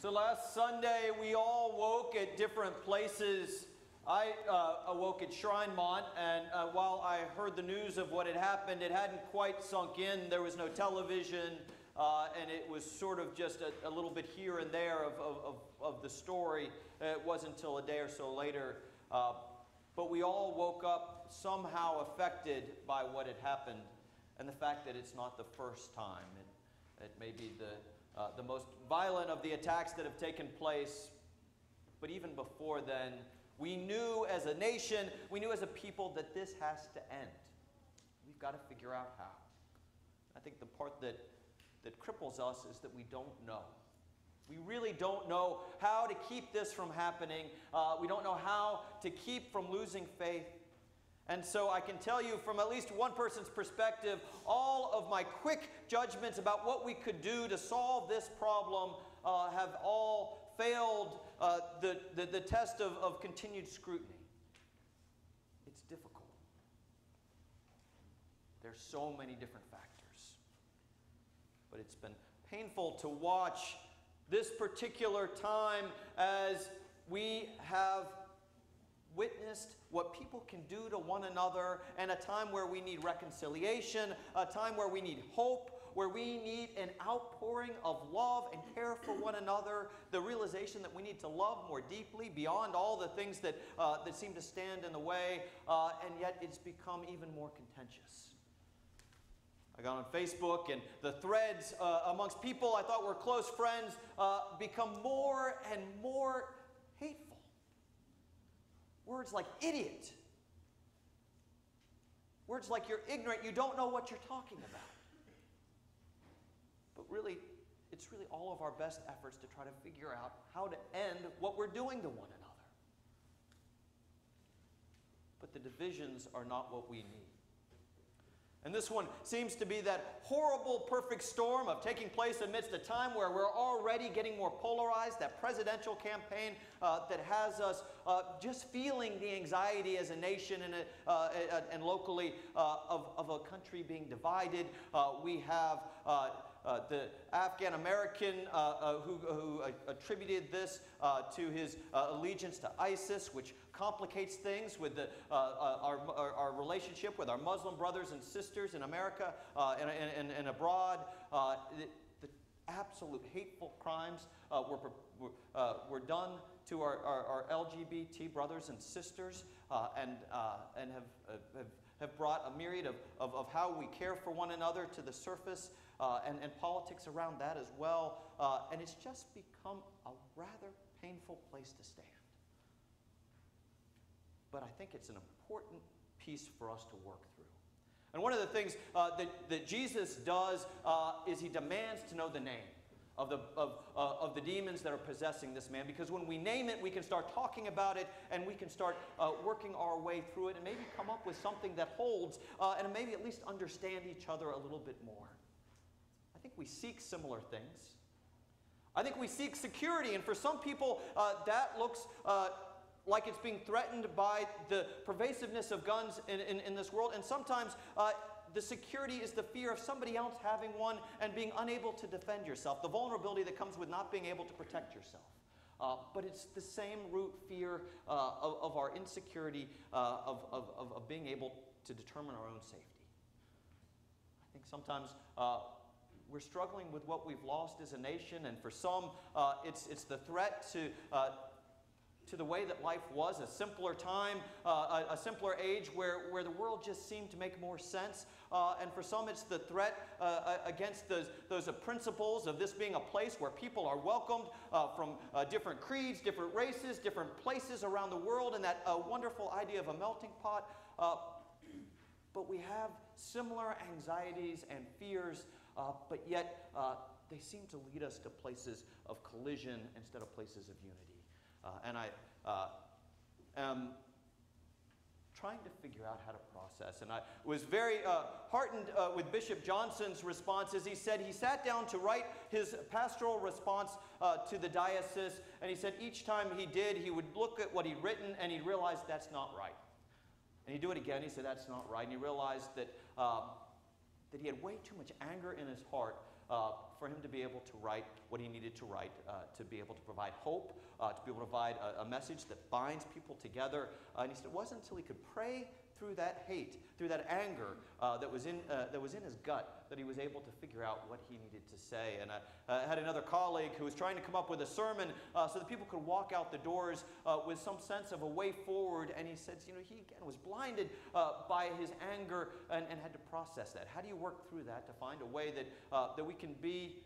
So last Sunday, we all woke at different places. I uh, awoke at Shrinemont, and uh, while I heard the news of what had happened, it hadn't quite sunk in. There was no television, uh, and it was sort of just a, a little bit here and there of, of, of, of the story. It wasn't until a day or so later. Uh, but we all woke up somehow affected by what had happened, and the fact that it's not the first time. It, it may be the the most violent of the attacks that have taken place. But even before then, we knew as a nation, we knew as a people that this has to end. We've got to figure out how. I think the part that, that cripples us is that we don't know. We really don't know how to keep this from happening. Uh, we don't know how to keep from losing faith. And so I can tell you from at least one person's perspective, all of my quick judgments about what we could do to solve this problem uh, have all failed uh, the, the, the, test of, of continued scrutiny. It's difficult. There's so many different factors. But it's been painful to watch this particular time as we have witnessed what people can do to one another and a time where we need reconciliation, a time where we need hope, where we need an outpouring of love and care for one another, the realization that we need to love more deeply beyond all the things that, uh, that seem to stand in the way, uh, and yet it's become even more contentious. I got on Facebook, and the threads uh, amongst people I thought were close friends uh, become more and more hateful. Words like idiot. Words like you're ignorant, you don't know what you're talking about. But really, it's really all of our best efforts to try to figure out how to end what we're doing to one another. But the divisions are not what we need. And this one seems to be that horrible perfect storm of taking place amidst a time where we're already getting more polarized, that presidential campaign uh, that has us uh, just feeling the anxiety as a nation and, uh, and locally uh, of, of a country being divided. Uh, we have uh, uh, the Afghan American uh, uh, who, who attributed this to his allegiance to ISIS, which complicates things with the, our, our, our, relationship with our Muslim brothers and sisters in America and, and, and, abroad. The, the, absolute hateful crimes were, were, were done to our, our, our, LGBT brothers and sisters uh, and, uh, and have, have, have brought a myriad of, of, of, how we care for one another to the surface uh, and, and politics around that as well. Uh, and it's just become a rather painful place to stand. But I think it's an important piece for us to work through. And one of the things uh, that, that Jesus does uh, is he demands to know the name of the, of, uh, of the demons that are possessing this man. Because when we name it, we can start talking about it and we can start uh, working our way through it and maybe come up with something that holds uh, and maybe at least understand each other a little bit more. I think we seek similar things. I think we seek security, and for some people, uh, that looks uh, like it's being threatened by the pervasiveness of guns in, in, in this world. And sometimes uh, the security is the fear of somebody else having one and being unable to defend yourself, the vulnerability that comes with not being able to protect yourself. Uh, but it's the same root fear uh, of, of, our insecurity uh, of, of, of, being able to determine our own safety. I think sometimes uh, we're struggling with what we've lost as a nation, and for some, uh, it's, it's the threat to uh, to the way that life was, a simpler time, uh, a, a, simpler age where, where the world just seemed to make more sense. Uh, and for some, it's the threat uh, against those, those principles of this being a place where people are welcomed uh, from uh, different creeds, different races, different places around the world, and that uh, wonderful idea of a melting pot. but we have similar anxieties and fears, but yet they seem to lead us to places of collision instead of places of unity. Uh, and I uh, am trying to figure out how to process. And I was very uh, heartened uh, with Bishop Johnston's response as he said he sat down to write his pastoral response uh, to the diocese. And he said each time he did, he would look at what he'd written and he'd realize that's not right. And he'd do it again. He said that's not right. And he realized that, uh, that he had way too much anger in his heart uh, for him to be able to write what he needed to write, uh, to be able to provide hope, uh, to be able to provide a, a message that binds people together. And he said it wasn't until he could pray through that hate, through that anger uh, that, was in, uh, that was in his gut, that he was able to figure out what he needed to say. And I uh, had another colleague who was trying to come up with a sermon uh, so that people could walk out the doors uh, with some sense of a way forward. And he said, you know, he again was blinded uh, by his anger and, and, had to process that. How do you work through that to find a way that, that we can be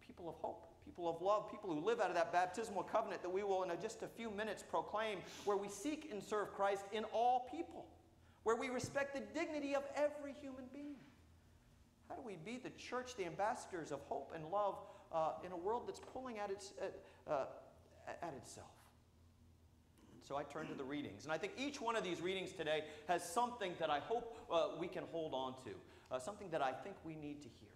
people of hope? people of love, people who live out of that baptismal covenant that we will, in just a few minutes, proclaim, where we seek and serve Christ in all people where we respect the dignity of every human being. How do we be the church, the ambassadors of hope and love uh, in a world that's pulling at, its, uh, at itself? So I turn to the readings. And I think each one of these readings today has something that I hope uh, we can hold on to, uh, something that I think we need to hear.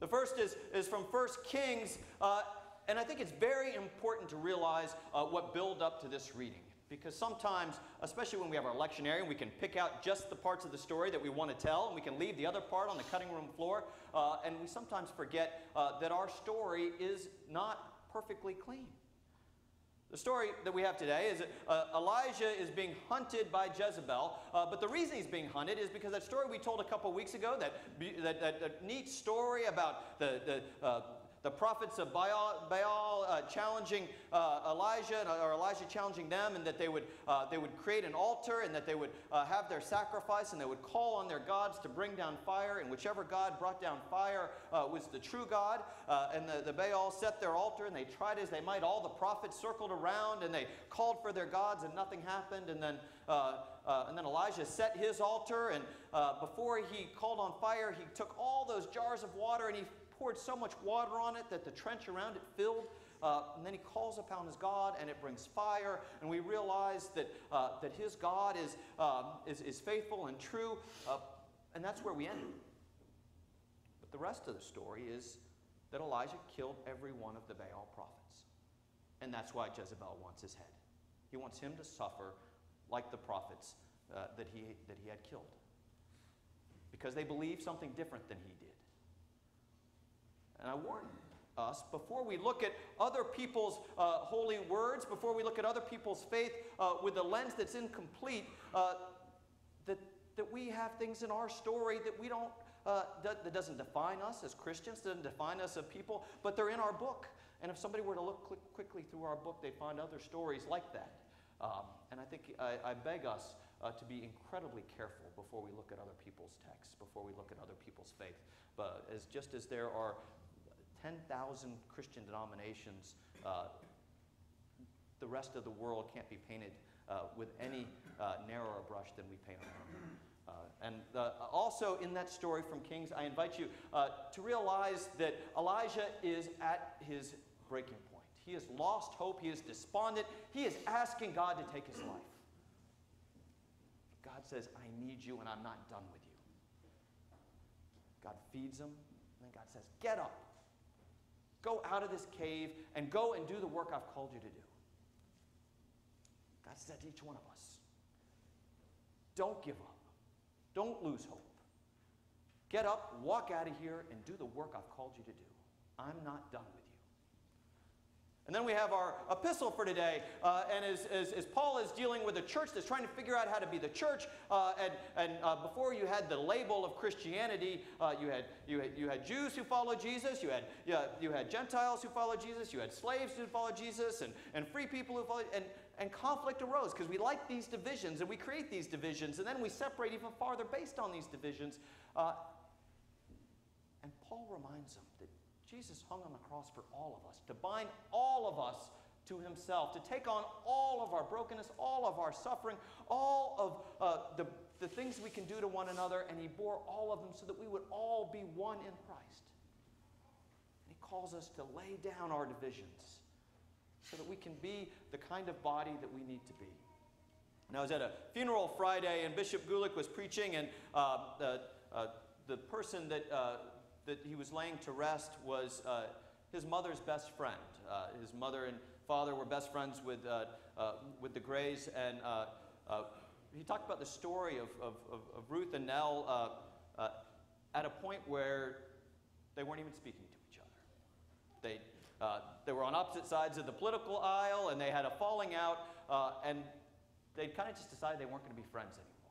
The first is, is from 1 Kings, uh, and I think it's very important to realize what build up to this reading. Because sometimes, especially when we have our lectionary, we can pick out just the parts of the story that we want to tell, and we can leave the other part on the cutting room floor. Uh, and we sometimes forget uh, that our story is not perfectly clean. The story that we have today is that uh, Elijah is being hunted by Jezebel, uh, but the reason he's being hunted is because that story we told a couple weeks ago, that, that, that, that neat story about the, the uh, the prophets of Baal, Baal uh, challenging uh, Elijah, or Elijah challenging them, and that they would, uh, they would create an altar and that they would uh, have their sacrifice and they would call on their gods to bring down fire. And whichever God brought down fire uh, was the true God. Uh, and the, the Baal set their altar and they tried as they might. All the prophets circled around and they called for their gods and nothing happened. And then and then Elijah set his altar, and before he called on fire, he took all those jars of water and he poured so much water on it that the trench around it filled. Uh, and then he calls upon his God, and it brings fire. And we realize that, uh, that his God is, um, is, is faithful and true. Uh, and that's where we end. But the rest of the story is that Elijah killed every one of the Baal prophets. And that's why Jezebel wants his head. He wants him to suffer like the prophets uh, that, he, that he had killed. Because they believe something different than he did. And I warn us before we look at other people's uh, holy words, before we look at other people's faith uh, with a lens that's incomplete, uh, that, that we have things in our story that we don't, uh, that, that, doesn't define us as Christians, doesn't define us as people, but they're in our book. And if somebody were to look quickly through our book, they'd find other stories like that. Um, and I think I, I beg us uh, to be incredibly careful before we look at other people's texts, before we look at other people's faith. But as just as there are 10,000 Christian denominations, uh, the rest of the world can't be painted uh, with any uh, narrower brush than we paint our. Uh, and uh, also in that story from Kings, I invite you to realize that Elijah is at his breaking point. He has lost hope. He is despondent. He is asking God to take his life. God says, I need you and I'm not done with you. God feeds him, and then God says, Get up. Go out of this cave and go and do the work I've called you to do. God said to each one of us don't give up, don't lose hope. Get up, walk out of here, and do the work I've called you to do. I'm not done with you. And then we have our epistle for today. Uh, and as, as, as, Paul is dealing with a church that's trying to figure out how to be the church, uh, and, and uh, before you had the label of Christianity, uh, you, had, you, had, you had Jews who followed Jesus, you had, you, had, you had Gentiles who followed Jesus, you had slaves who followed Jesus, and, and free people who followed, and, and conflict arose because we like these divisions and we create these divisions, and then we separate even farther based on these divisions. Uh, and Paul reminds them that Jesus hung on the cross for all of us, to bind all of us to himself, to take on all of our brokenness, all of our suffering, all of uh, the, the things we can do to one another, and he bore all of them so that we would all be one in Christ. And he calls us to lay down our divisions so that we can be the kind of body that we need to be. And I was at a funeral Friday, and Bishop Gulick was preaching, and uh, the, uh, the person that uh, that he was laying to rest was uh, his mother's best friend. Uh, his mother and father were best friends with, uh, uh with the Grays, and uh, he talked about the story of, of, of, Ruth and Nell at a point where they weren't even speaking to each other. They, they were on opposite sides of the political aisle and they had a falling out, and they kind of just decided they weren't going to be friends anymore.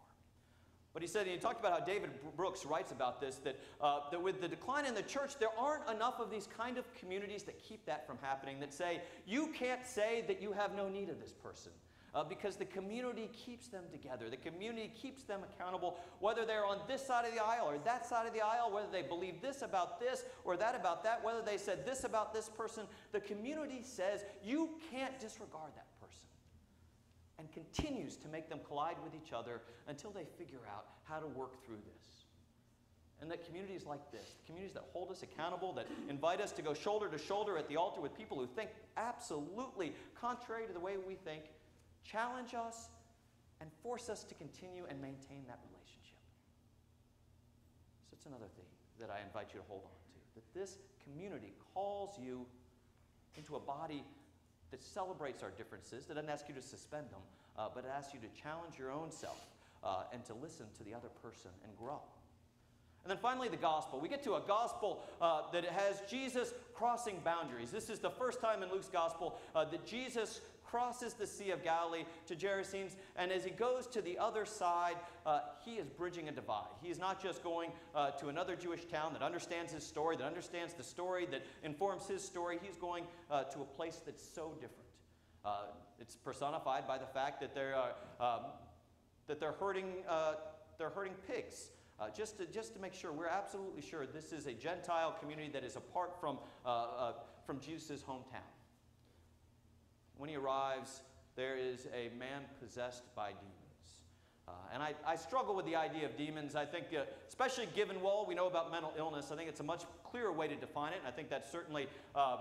But he said, and he talked about how David Brooks writes about this that, uh, that with the decline in the church, there aren't enough of these kind of communities that keep that from happening, that say, you can't say that you have no need of this person. Uh, because the community keeps them together. The community keeps them accountable, whether they're on this side of the aisle or that side of the aisle, whether they believe this about this or that about that, whether they said this about this person. The community says you can't disregard that and continues to make them collide with each other until they figure out how to work through this. And that communities like this, communities that hold us accountable, that invite us to go shoulder to shoulder at the altar with people who think absolutely contrary to the way we think, challenge us and force us to continue and maintain that relationship. So it's another thing that I invite you to hold on to that this community calls you into a body that celebrates our differences, that doesn't ask you to suspend them, uh, but it asks you to challenge your own self uh, and to listen to the other person and grow. And then finally, the gospel. We get to a gospel uh, that has Jesus crossing boundaries. This is the first time in Luke's gospel uh, that Jesus crosses the Sea of Galilee to Gerasenes, and as he goes to the other side, uh, he is bridging a divide. He is not just going uh, to another Jewish town that understands his story, that understands the story, that informs his story. He's going uh, to a place that's so different. Uh, it's personified by the fact that they're, um, that they're, hurting, uh, they're hurting pigs. Uh, just, to, just to make sure, we're absolutely sure this is a Gentile community that is apart from, uh, uh, from Jesus' hometown. When he arrives, there is a man possessed by demons. Uh, and I, I, struggle with the idea of demons. I think, uh, especially given well, we know about mental illness, I think it's a much clearer way to define it. And I think that's certainly uh,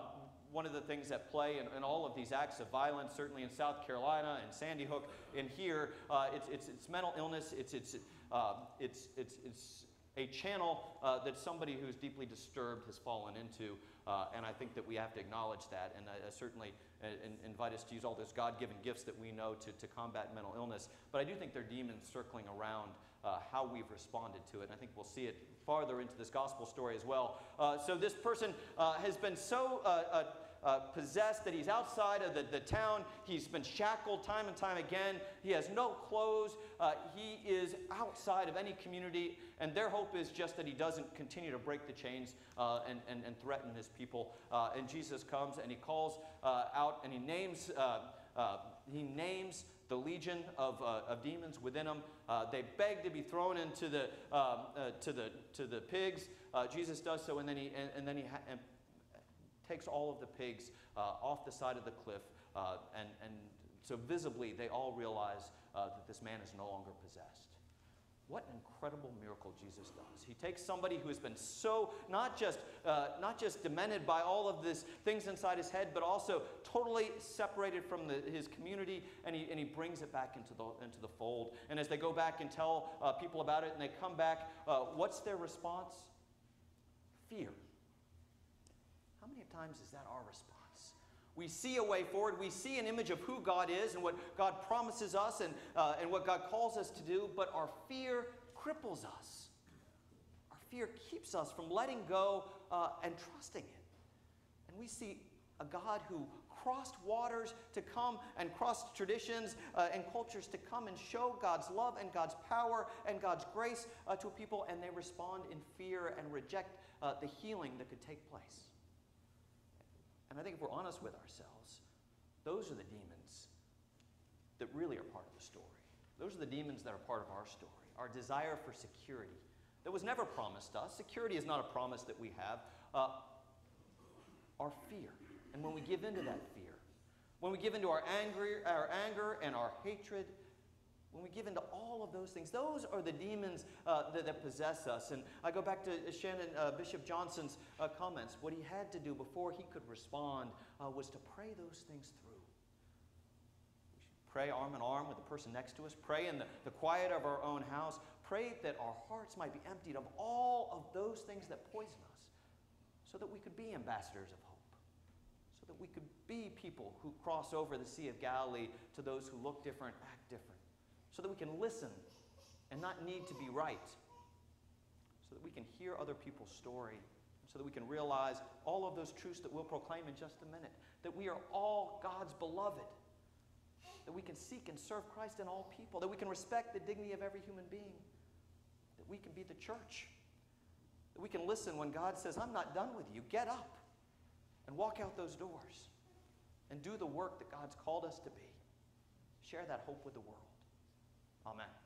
one of the things at play in, in, all of these acts of violence, certainly in South Carolina and Sandy Hook. In here, uh, it's, it's, it's, mental illness, it's, it's, it's, it's, it's a channel uh, that somebody who's deeply disturbed has fallen into. Uh, and I think that we have to acknowledge that and uh, certainly uh, invite us to use all those God given gifts that we know to, to combat mental illness. But I do think there are demons circling around uh, how we've responded to it. And I think we'll see it farther into this gospel story as well. Uh, so this person uh, has been so uh, possessed, that he's outside of the, the town. He's been shackled time and time again. He has no clothes. Uh, he is outside of any community, and their hope is just that he doesn't continue to break the chains uh, and, and, and, threaten his people. Uh, and Jesus comes and he calls uh, out and he names, uh, he names the legion of, of demons within him. they beg to be thrown into the, um, to the, to the pigs. Jesus does so, and then he, and, and then he ha- and takes all of the pigs uh, off the side of the cliff, uh, and, and so visibly they all realize uh, that this man is no longer possessed. What an incredible miracle Jesus does. He takes somebody who has been so not just uh, not just demented by all of these things inside his head, but also totally separated from the, his community, and he, and he brings it back into the into the fold. And as they go back and tell uh, people about it, and they come back, uh, what's their response? Fear times is that our response? We see a way forward. We see an image of who God is and what God promises us and, uh, and what God calls us to do, but our fear cripples us. Our fear keeps us from letting go uh, and trusting it. And we see a God who crossed waters to come and crossed traditions uh, and cultures to come and show God's love and God's power and God's grace uh, to people, and they respond in fear and reject uh, the healing that could take place. And I think if we're honest with ourselves, those are the demons that really are part of the story. Those are the demons that are part of our story. Our desire for security that was never promised us. Security is not a promise that we have. Uh, our fear. And when we give into that fear, when we give into our anger, our anger and our hatred, when we give into all of those things, those are the demons uh, that, that, possess us. And I go back to Shannon, uh, Bishop Johnston's uh, comments. What he had to do before he could respond uh, was to pray those things through. We should pray arm in arm with the person next to us, pray in the, the quiet of our own house, pray that our hearts might be emptied of all of those things that poison us, so that we could be ambassadors of hope, so that we could be people who cross over the Sea of Galilee to those who look different, act different so that we can listen and not need to be right, so that we can hear other people's story, so that we can realize all of those truths that we'll proclaim in just a minute. That we are all God's beloved. That we can seek and serve Christ in all people. That we can respect the dignity of every human being. That we can be the church. That we can listen when God says, I'm not done with you. Get up and walk out those doors and do the work that God's called us to be. Share that hope with the world. Amen.